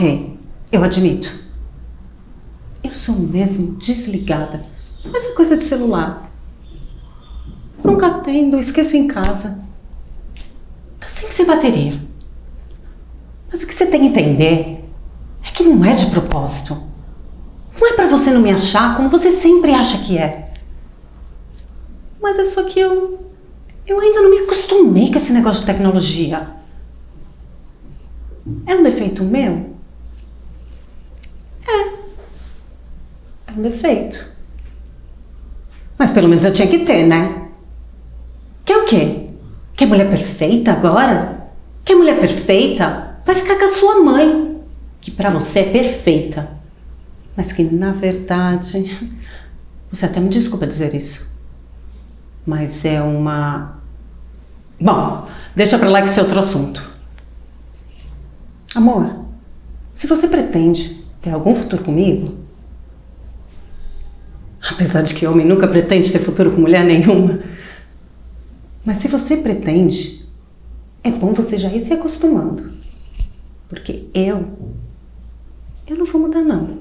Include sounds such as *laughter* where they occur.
Ok, eu admito. Eu sou mesmo desligada. Essa coisa de celular. Nunca atendo, esqueço em casa. Tá sempre sem bateria. Mas o que você tem que entender é que não é de propósito. Não é para você não me achar como você sempre acha que é. Mas é só que eu. Eu ainda não me acostumei com esse negócio de tecnologia. É um defeito meu? É um defeito. Mas pelo menos eu tinha que ter, né? Quer o quê? Quer mulher perfeita agora? Quer mulher perfeita? Vai ficar com a sua mãe, que para você é perfeita. Mas que na verdade. *laughs* Você até me desculpa dizer isso. Mas é uma. Bom, deixa pra lá que isso é outro assunto. Amor, se você pretende ter algum futuro comigo, apesar de que homem nunca pretende ter futuro com mulher nenhuma, mas se você pretende, é bom você já ir se acostumando. Porque eu, eu não vou mudar não.